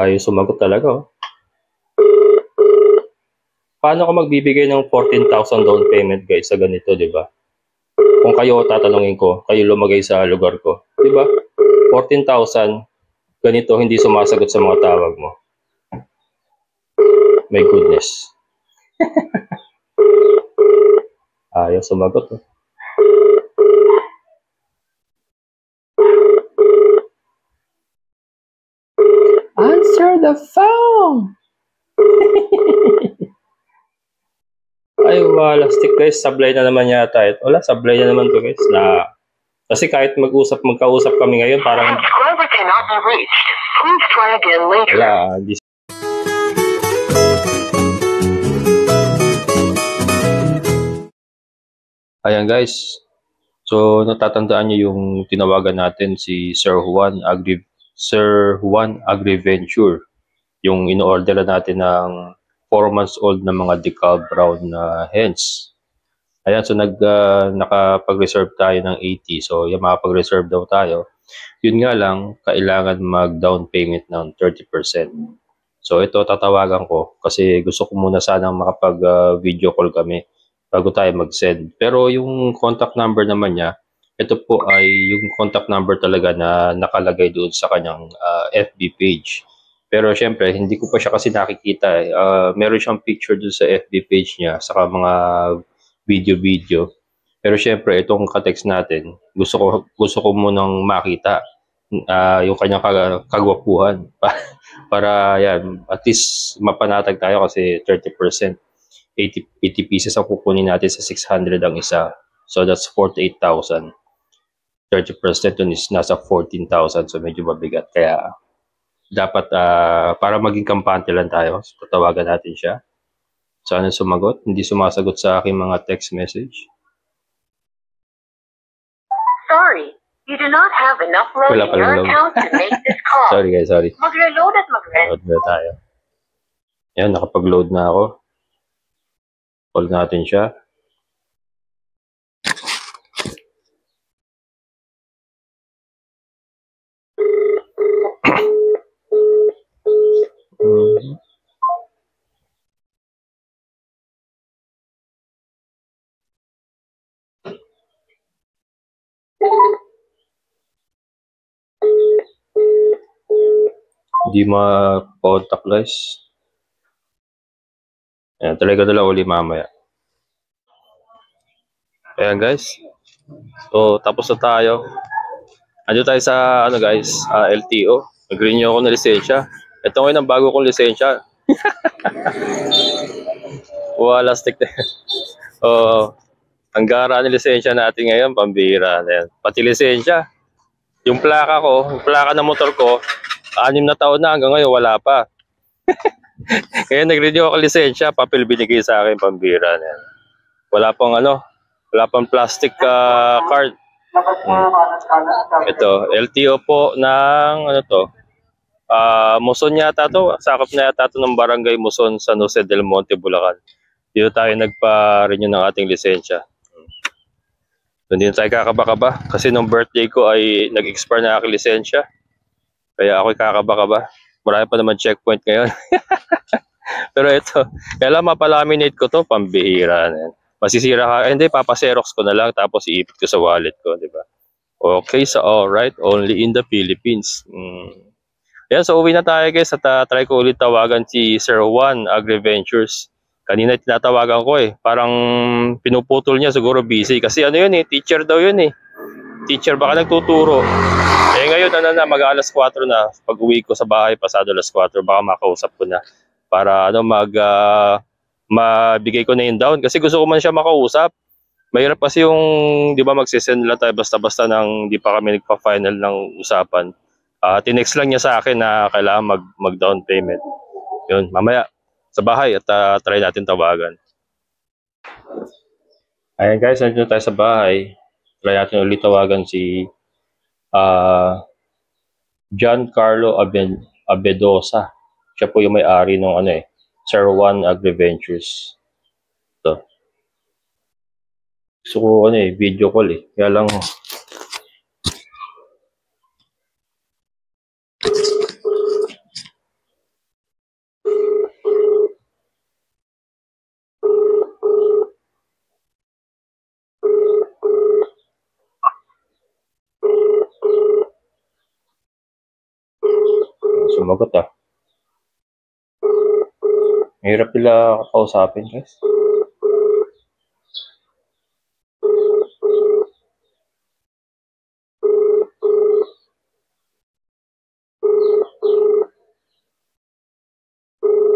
Ayos sumagot talaga. Oh. Paano ka magbibigay ng 14,000 down payment guys sa ganito, di ba? Kung kayo tatanungin ko, kayo lumagay sa lugar ko, di ba? 14,000, ganito hindi sumasagot sa mga tawag mo. My goodness. Ayaw sumagot. Oh. The phone! Ay, wala. Stick guys. Sablay na naman yata. ito. Wala, sablay na naman to guys. Na, kasi kahit mag-usap, magkausap kami ngayon, parang Subscriber cannot be reached. Please try again later. wala. Hindi Ayan guys. So natatandaan niyo yung tinawagan natin si Sir Juan Agri Sir Juan Agriventure. Yung in-order natin ng 4 months old na mga decal brown na hens. Ayan, so nag ah, nakapag-reserve tayo ng 80. So yung makapag-reserve daw tayo. Yun nga lang, kailangan mag-down payment ng 30%. So ito tatawagan ko kasi gusto ko muna sanang makapag-video call kami bago tayo mag-send. Pero yung contact number naman niya, ito po ay yung contact number talaga na nakalagay doon sa kanyang ah, FB page. Pero syempre, hindi ko pa siya kasi nakikita. Eh. Ah, meron siyang picture doon sa FB page niya, saka mga video-video. Pero syempre, itong katext natin, gusto ko gusto ko munang makita ah, yung kanyang kag- kagwapuhan. Para yan, at least mapanatag tayo kasi 30%. 80, 80 pieces ang kukunin natin sa 600 ang isa. So that's 48,000. 30% dun is nasa 14,000. So medyo mabigat. Kaya dapat ah, para maging kampante lang tayo, so, tatawagan natin siya. Sana sumagot. Hindi sumasagot sa aking mga text message. Sorry, you do not have enough load Wala in your load. account to make this call. Sorry guys, sorry. Magre-load at magre- Load na tayo. Yan, nakapag-load na ako. Call natin siya. Hindi ma-contact guys. Ayan, talaga na lang uli mamaya. Ayan guys. So, tapos na tayo. Ando tayo sa, ano guys, ah, LTO. Nag-renew ako ng lisensya. Ito ngayon ang bago kong lisensya. Wala stick na. Oo. ang gara ng lisensya natin ngayon, pambira na yan. Pati lisensya. Yung plaka ko, yung plaka ng motor ko, anim na taon na hanggang ngayon wala pa. Kaya nag-renew ako lisensya, papel binigay sa akin, pambira na. Wala pang ano, wala pang plastic ah, card. Ito, LTO po ng ano to? Ah, Muson yata to. Sakop na yata to ng Barangay Muson, San Jose del Monte, Bulacan. Dito tayo nagpa-renew ng ating lisensya. Hindi na tayo kakaba-kaba kasi nung birthday ko ay nag-expire na aking lisensya. Kaya ako'y kakaba-kaba. Marami pa naman checkpoint ngayon. Pero ito, kailan mapalaminate ko to, pambihira na. Masisira ka, eh, hindi, papaserox ko na lang tapos iipit ko sa wallet ko, di ba? Okay, so alright, only in the Philippines. Mm. Yan, so uwi na tayo guys at uh, try ko ulit tawagan si Sir Juan Agriventures. Kanina tinatawagan ko eh, parang pinuputol niya siguro busy kasi ano yun eh, teacher daw yun eh. Teacher baka nagtuturo. Eh ngayon ano na, mag alas 4 na. Pag uwi ko sa bahay, pasado alas 4, baka makausap ko na para ano mag ah, mabigay ko na yung down kasi gusto ko man siya makausap. Mahirap kasi yung, di ba, magsisend lang tayo basta-basta nang di pa kami nagpa-final ng usapan. Ah, tinext lang niya sa akin na kailangan mag, mag-down payment. Yun, mamaya sa bahay at ah, try natin tawagan. Ayan guys, nandito tayo sa bahay. Try natin ulit tawagan si ah Giancarlo Aben Abedosa. Siya po yung may-ari ng ano eh, Sir Juan Agriventures. Ito. Gusto ano eh, video call eh. Kaya lang sumagot ah. Mahirap nila kausapin guys.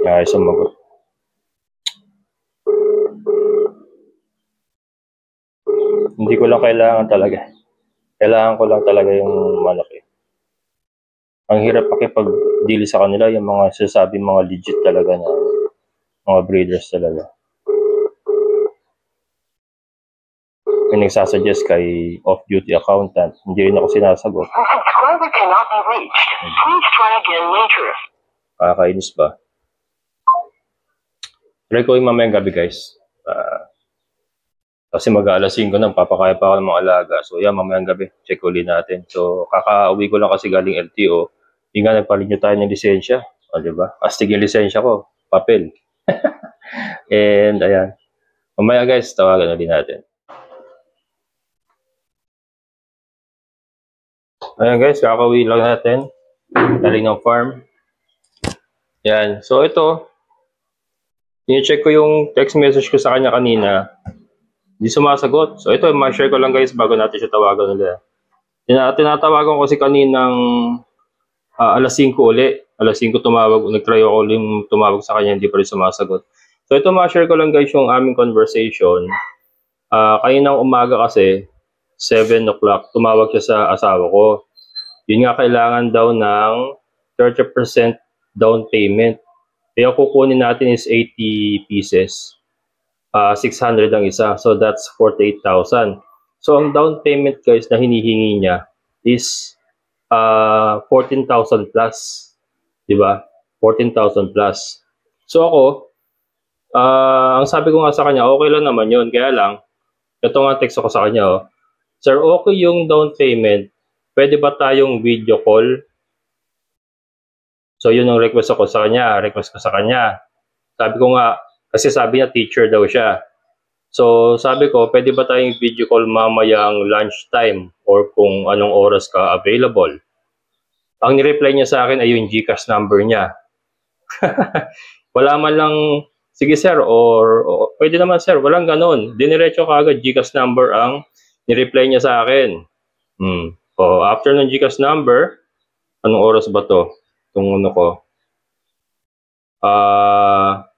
Ay, sumagot. Hindi ko lang kailangan talaga. Kailangan ko lang talaga yung malaki. Ang hirap pakipag-deal sa kanila, yung mga sasabi mga legit talaga na mga breeders talaga. May nagsasuggest kay off-duty accountant, hindi rin ako sinasagot. Subscriber cannot be reached. Please try again later. Kakainis ba? Try ko yung mamayang gabi guys. Ah, kasi mag-aalas 5 na, papakaya pa ako ng mga alaga. So yan, mamayang gabi, check uli natin. So kakauwi ko lang kasi galing LTO. Yung nga, nagpalinyo tayo ng lisensya. O, di ba? Astig yung lisensya ko. Papel. And ayan. Mamaya guys, tawagan ulit natin. Ayan guys, kakauwi lang natin. Galing ng farm. Yan. So ito, i-check ko yung text message ko sa kanya kanina. Hindi sumasagot. So ito, ma-share ko lang guys bago natin siya tawagan ulit. Tina tinatawagan ko kasi kaninang ah, alas 5 uli. Alas 5 tumawag. Nag-try ako yung tumawag sa kanya, hindi pa rin sumasagot. So ito, ma-share ko lang guys yung aming conversation. Ah, kaninang umaga kasi, 7 o'clock, tumawag siya sa asawa ko. Yun nga, kailangan daw ng 30% down payment. Kaya kukunin natin is 80 pieces. Ah, 600 ang isa. So that's 48,000. So ang down payment guys na hinihingi niya is ah 14,000 plus. 'Di ba? 14,000 plus. So ako, ah ang sabi ko nga sa kanya, okay lang naman 'yun. Kaya lang, ito nga text ako sa kanya, oh. Sir, okay yung down payment. Pwede ba tayong video call? So yun ang request ako sa kanya, request ko sa kanya. Sabi ko nga, kasi sabi niya teacher daw siya. So sabi ko, pwede ba tayong video call mamayang lunchtime or kung anong oras ka available? Ang nireply niya sa akin ay yung Gcash number niya. Wala man lang, sige sir, or, o, pwede naman sir, walang ganun. Diniretso ka agad Gcash number ang nireply niya sa akin. Hmm. O, after ng Gcash number, anong oras ba to? Itong ano ko. Ah,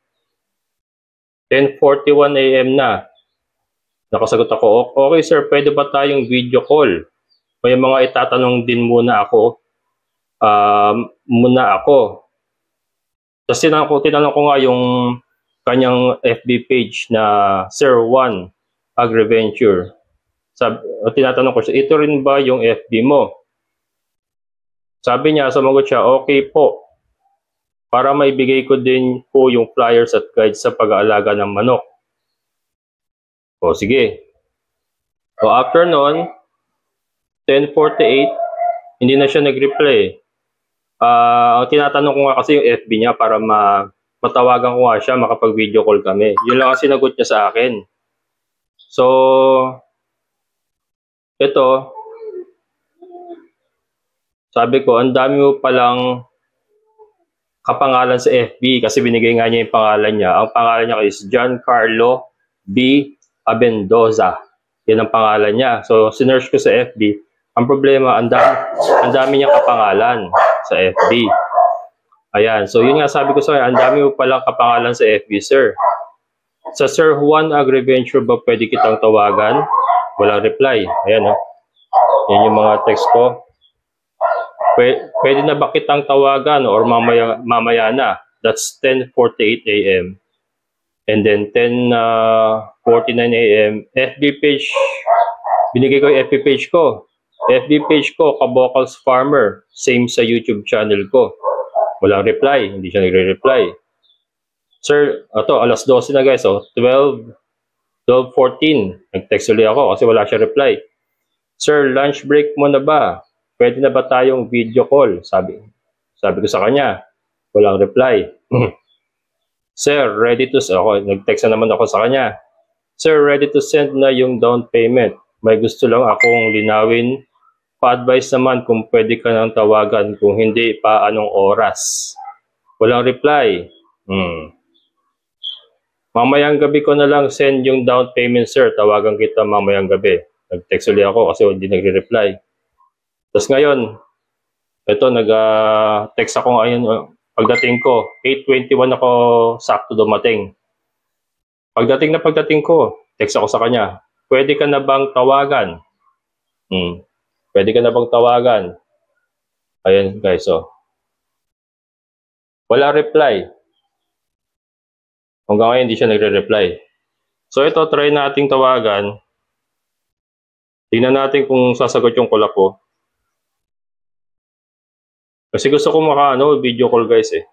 10.41 a.m. na. Nakasagot ako, "O- okay sir, pwede ba tayong video call? May mga itatanong din muna ako. Um, muna ako. Tapos tinanong ko, tinanong ko nga yung kanyang FB page na Sir Juan Agriventure. Sabi, tinatanong ko siya, ito rin ba yung FB mo? Sabi niya, sumagot siya, okay po. Para maibigay ko din po yung flyers at guides sa pag-aalaga ng manok. O sige. So after nun, 10.48, hindi na siya nag-reply. Ang tinatanong ko nga kasi yung FB niya para ma matawagan ko nga siya, makapag-video call kami. Yun lang ang sinagot niya sa akin. So, ito, sabi ko, ang dami mo palang kapangalan sa FB kasi binigay nga niya yung pangalan niya. Ang pangalan niya is John Carlo B. Abendoza. Yan ang pangalan niya. So, sinerch ko sa FB. Ang problema, ang dami, ang dami niya kapangalan sa FB. Ayan. So, yun nga sabi ko sa kanya, ang dami mo palang kapangalan sa FB, sir. Sa Sir Juan Agriventure ba pwede kitang tawagan? Walang reply. Ayan, oh. Yan yung mga text ko. Pwede, na ba kitang tawagan or mamaya, mamaya na? That's 10.48 a.m. And then 10.49 a.m. FB page. Binigay ko yung FB page ko. FB page ko, Kabocals Farmer. Same sa YouTube channel ko. Walang reply. Hindi siya nagre-reply. Sir, ito, alas 12 na guys. Oh, 12, 12.14. Nag-text ulit ako kasi wala siya reply. Sir, lunch break mo na ba? Pwede na ba tayong video call? Sabi, sabi ko sa kanya. Walang reply. Sir, ready to... Ako, nag-text na naman ako sa kanya. Sir, ready to send na yung down payment. May gusto lang akong linawin pa-advise naman kung pwede ka nang tawagan, kung hindi, pa anong oras. Walang reply. Hmm. Mamayang gabi ko na lang send yung down payment, sir. Tawagan kita mamayang gabi. Nag-text ulit ako kasi hindi nagre-reply. Tapos ngayon, ito, nag-text ako ngayon, uh, pagdating ko, 8.21 ako sakto dumating. Pagdating na pagdating ko, text ako sa kanya, pwede ka na bang tawagan? Hmm. Pwede ka na bang tawagan? Ayan guys, oh. Wala reply. Hanggang ngayon hindi siya nagre-reply. So ito, try nating tawagan. Tingnan natin kung sasagot yung call ko. Kasi gusto ko maka ano, video call guys eh.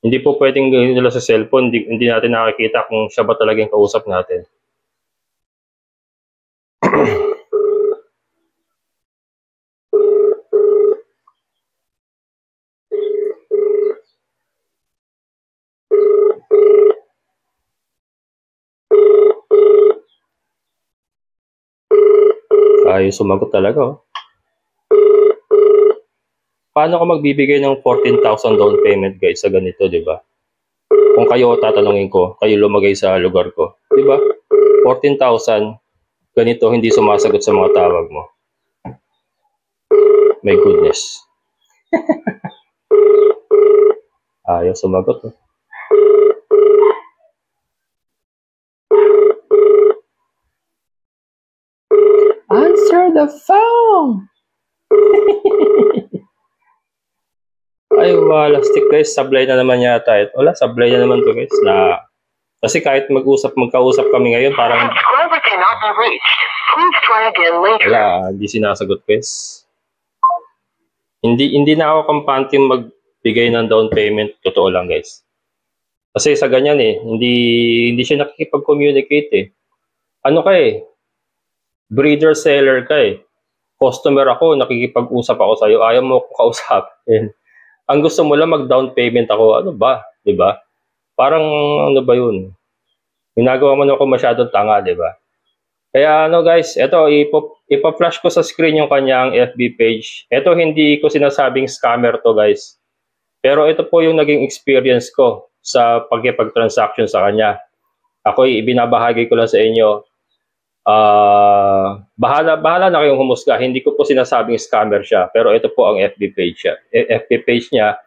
Hindi po pwedeng gawin nila sa cellphone, hindi, hindi natin nakikita kung siya ba talaga yung kausap natin. Ayos sumagot talaga oh. Paano ka magbibigay ng 14,000 down payment guys sa ganito, di ba? Kung kayo tatanungin ko, kayo lumagay sa lugar ko, di ba? 14,000, ganito hindi sumasagot sa mga tawag mo. My goodness. Ayaw sumagot. Oh. Answer the phone! Ay, wala. Stick guys, sablay na naman yata. ito. Wala, sablay na naman to guys. Na, kasi kahit mag-usap, magkausap kami ngayon, parang wala, hindi sinasagot guys. Hindi, hindi na ako kampante magbigay ng down payment. Totoo lang guys. Kasi sa ganyan eh, hindi, hindi siya nakikipag-communicate eh. Ano ka eh? Breeder seller ka eh. Customer ako, nakikipag-usap ako sa'yo, ayaw mo ako kausapin. Ang gusto mo lang mag-down payment ako, ano ba? 'Di ba? Parang ano ba 'yun? Ginagawa mo na ako masyadong tanga, 'di ba? Kaya ano guys, ito ipa-flash ko sa screen yung kanyang FB page. Ito hindi ko sinasabing scammer to guys. Pero ito po yung naging experience ko sa pagkipag-transaction sa kanya. Ako ibinabahagi ko lang sa inyo Ah, bahala bahala na kayong humusga. Hindi ko po sinasabing scammer siya, pero ito po ang FB page siya. Eh, FB page niya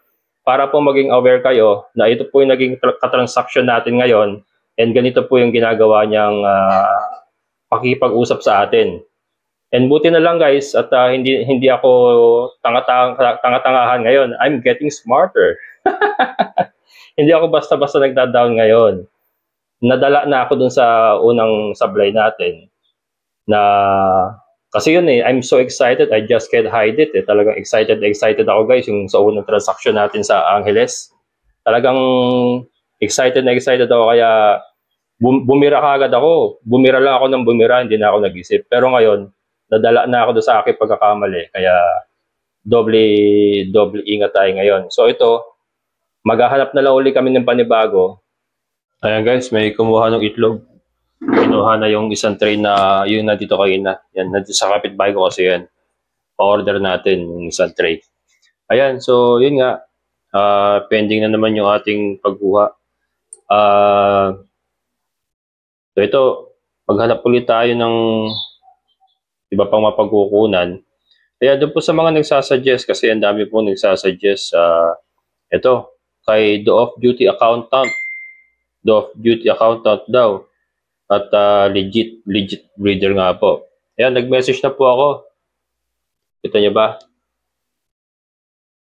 para po maging aware kayo na ito po yung naging tra- katransaction natin ngayon and ganito po yung ginagawa niyang uh, pakipag-usap sa atin. And buti na lang guys at uh, hindi hindi ako tanga-tangahan ngayon. I'm getting smarter. hindi ako basta-basta nagda-down ngayon nadala na ako dun sa unang sablay natin na kasi yun eh, I'm so excited, I just can't hide it eh. Talagang excited, excited ako guys yung sa unang transaction natin sa Angeles. Talagang excited na excited ako kaya bum- bumira ka agad ako. Bumira lang ako ng bumira, hindi na ako nag-isip. Pero ngayon, nadala na ako doon sa aking pagkakamali. Kaya doble, doble ingat tayo ngayon. So ito, maghahanap na lang uli kami ng panibago. Ayan guys, may kumuha ng itlog kinuha na yung isang tray na yun na dito kanina. Yan, nandito sa kapitbahay ko kasi yan. Pa-order natin yung isang tray. Ayan, so yun nga. Uh, pending na naman yung ating pagkuha. Uh, so ito, maghanap ulit tayo ng iba pang mapagkukunan. Kaya doon po sa mga nagsasuggest, kasi ang dami po nagsasuggest, uh, ito, kay the off-duty accountant. The off-duty accountant daw at uh, legit, legit breeder nga po. Ayan, nag-message na po ako. Kita niyo ba?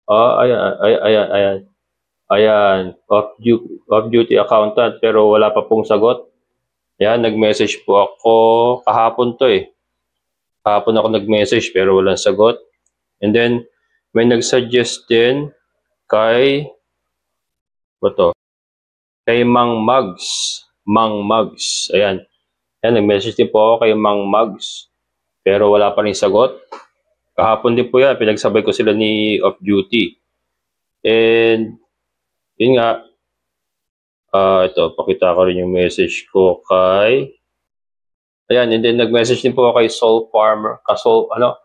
Oh, ayan, ayan, ayan, ayan. Ayan, off duty, accountant pero wala pa pong sagot. Ayan, nag-message po ako kahapon to eh. Kahapon ako nag-message pero walang sagot. And then, may nag-suggest din kay, ba to? Kay Mang Mugs. Mang Mugs. Ayan. Ayan, nag-message din po ako kay Mang Mugs. Pero wala pa rin sagot. Kahapon din po yan, pinagsabay ko sila ni Off Duty. And, yun nga, uh, ito, pakita ko rin yung message ko kay, ayan, and then nag-message din po ako kay Soul Farmer, ka Soul, ano,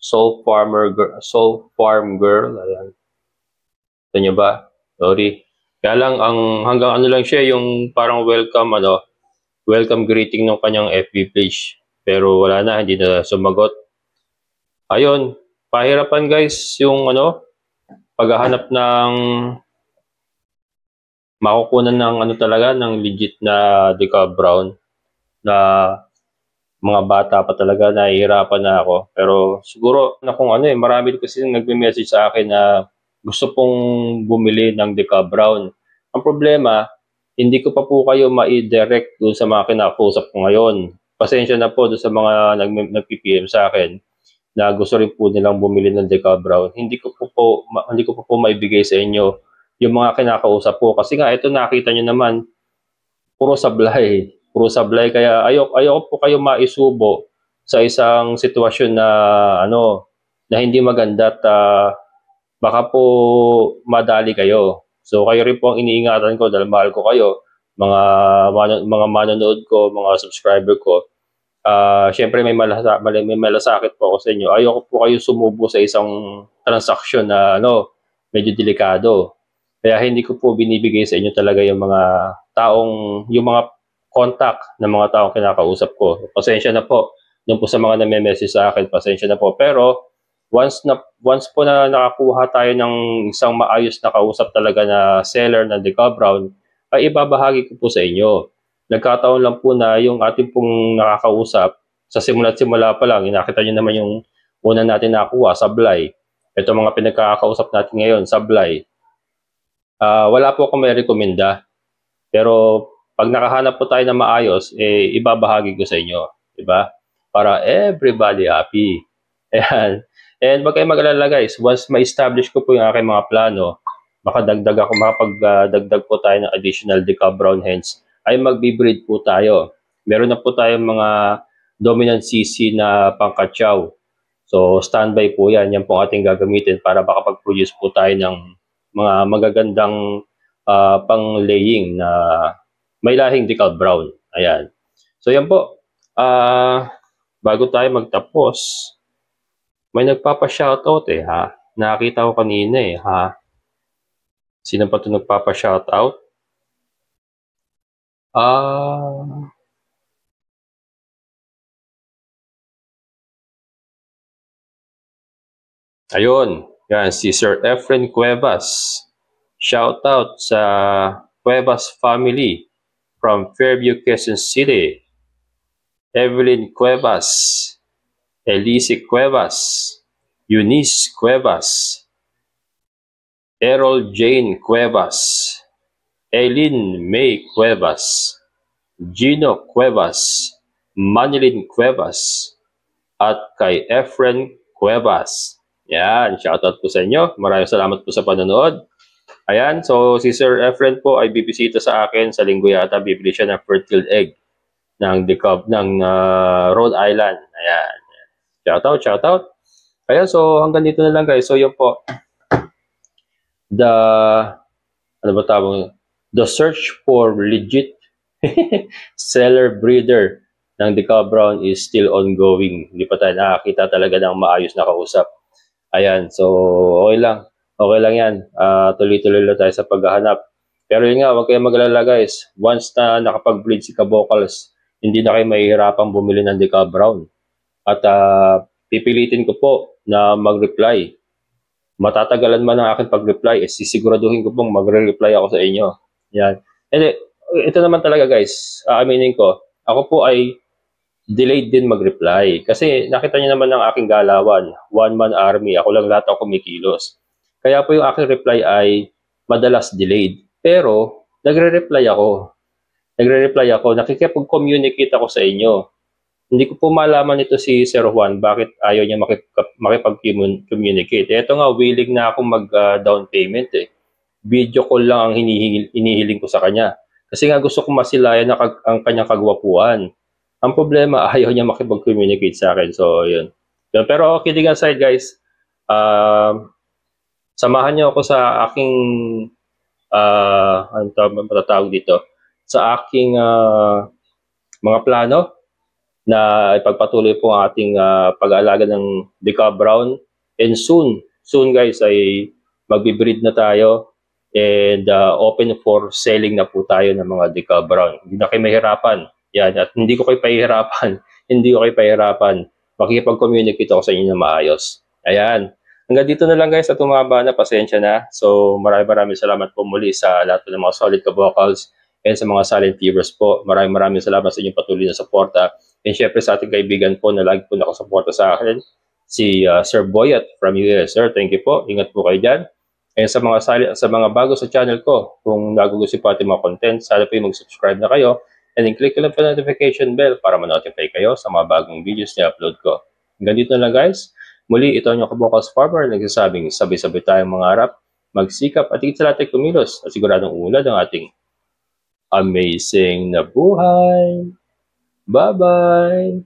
Soul Farmer Girl, Soul Farm Girl. Ayan. Ito nyo ba? Sorry. Kaya lang, ang, hanggang ano lang siya, yung parang welcome, ano, welcome greeting ng kanyang FB page. Pero wala na, hindi na sumagot. Ayun, pahirapan guys yung ano, paghahanap ng makukunan ng ano talaga, ng legit na decal brown na mga bata pa talaga nahihirapan na ako. Pero siguro na kung ano eh, marami kasi nagme-message sa akin na gusto pong bumili ng decal brown. Ang problema, hindi ko pa po kayo ma-direct doon sa mga kinakausap ko ngayon. Pasensya na po doon sa mga nag nag-PPM sa akin na gusto rin po nilang bumili ng decal brown. Hindi ko po, po hindi ko po po maibigay sa inyo yung mga kinakausap po. Kasi nga, ito nakita nyo naman, puro sablay. Puro sablay. Kaya ayok, ayoko po kayo maisubo sa isang sitwasyon na ano na hindi maganda at ah, baka po madali kayo. So kayo rin po ang iniingatan ko dahil mahal ko kayo, mga mga manonood ko, mga subscriber ko. Ah, syempre may malasa, may, may malasakit po ako sa inyo. Ayoko po kayo sumubo sa isang transaksyon na ano, medyo delikado. Kaya hindi ko po binibigay sa inyo talaga yung mga taong, yung mga contact ng mga taong kinakausap ko. Pasensya na po. Doon po sa mga name-message sa akin, pasensya na po. Pero once na once po na nakakuha tayo ng isang maayos na kausap talaga na seller ng Decal Brown, ay ibabahagi ko po sa inyo. Nagkataon lang po na yung ating pong nakakausap, sa simula't simula pa lang, inakita nyo naman yung una natin nakuha, sablay. Ito mga pinagkakausap natin ngayon, sablay. Ah, wala po akong may rekomenda. Pero pag nakahanap po tayo ng maayos, eh, ibabahagi ko sa inyo. Diba? Para everybody happy. Ayan. And wag kayong mag-alala guys, once ma-establish ko po yung aking mga plano, makadagdag ako, makapagdagdag po tayo ng additional decal brown hens, ay magbe-breed po tayo. Meron na po tayong mga dominant CC na pangkatsaw. So, standby po yan. Yan po ang ating gagamitin para makapag-produce po tayo ng mga magagandang ah, pang-laying na may lahing decal brown. Ayan. So, yan po. Ah, bago tayo magtapos, may nagpapa-shoutout eh ha. Nakita ko kanina eh ha. Sino pa ito nagpapa-shoutout? Ah, ayun. Yan, si Sir Efren Cuevas. Shoutout sa Cuevas family from Fairview, Quezon City. Evelyn Cuevas. Elise Cuevas, Eunice Cuevas, Errol Jane Cuevas, Eileen May Cuevas, Gino Cuevas, Manilin Cuevas, at kay Efren Cuevas. Yan, shoutout po sa inyo. Maraming salamat po sa panonood. Ayan, so si Sir Efren po ay bibisita sa akin sa linggo yata. Bibili siya ng fertile egg ng Decob ng ah, Rhode Island. Ayan. Shoutout, shoutout. Ayan, so hanggang dito na lang guys. So yun po. The, ano ba tawag? The search for legit seller breeder ng Decal Brown is still ongoing. Hindi pa tayo nakakita talaga ng maayos na kausap. Ayan, so okay lang. Okay lang yan. Ah, tuloy-tuloy lang tayo sa paghahanap. Pero yun nga, huwag kayong mag-alala guys. Once na nakapag-breed si Kabocals, hindi na kayo mahihirapang bumili ng Decal Brown. At ah, pipilitin ko po na mag-reply. Matatagalan man ang aking pag-reply, eh, sisiguraduhin ko pong magre-reply ako sa inyo. Yan. And ito naman talaga guys, aaminin ko, ako po ay delayed din mag-reply. Kasi nakita niyo naman ang aking galawan, one-man army, ako lang lahat ako kumikilos. Kaya po yung aking reply ay madalas delayed. Pero, nagre-reply ako. Nagre-reply ako, nakikipag-communicate ako sa inyo. Hindi ko po malaman ito si Sir Juan bakit ayaw niya makip- makipag-communicate. Ito nga, willing na akong mag-down payment eh. Video call lang ang hinihil, inihiling ko sa kanya. Kasi nga gusto ko masilayan na kag- ang kanyang kagwapuan. Ang problema, ayaw niya makipag-communicate sa akin. So, yun. Pero kidding aside guys, um, samahan niyo ako sa aking uh, ano tawag- matatawag dito? Sa aking ah, mga plano na ipagpatuloy po ang ating ah, pag-aalaga ng Deca Brown. And soon, soon guys ay magbe-breed na tayo and ah, open for selling na po tayo ng mga Deca Brown. Hindi na kayo mahirapan. Yan, at hindi ko kayo pahihirapan. hindi ko kayo pahihirapan. Makikipag-communicate ako sa inyo na maayos. Ayan. Hanggang dito na lang guys at umaba na, pasensya na. So maraming maraming salamat po muli sa lahat po ng mga solid ka-vocals and sa mga silent viewers po. Maraming maraming salamat sa inyong patuloy na suporta. And syempre sa ating kaibigan po na lagi po nakasuporta sa akin, si uh, Sir Boyat from US. Sir, thank you po. Ingat po kayo dyan. And sa mga sa mga bago sa channel ko, kung nagugustuhan po ating mga content, sana po yung mag-subscribe na kayo and then click lang po notification bell para ma-notify kayo sa mga bagong videos na upload ko. Hanggang dito na lang guys. Muli, ito ang inyong kabukals farmer nagsasabing sabay-sabay tayong mangarap, magsikap at higit sa lahat ay kumilos at siguradong ulad ang ating amazing na buhay. Bye bye.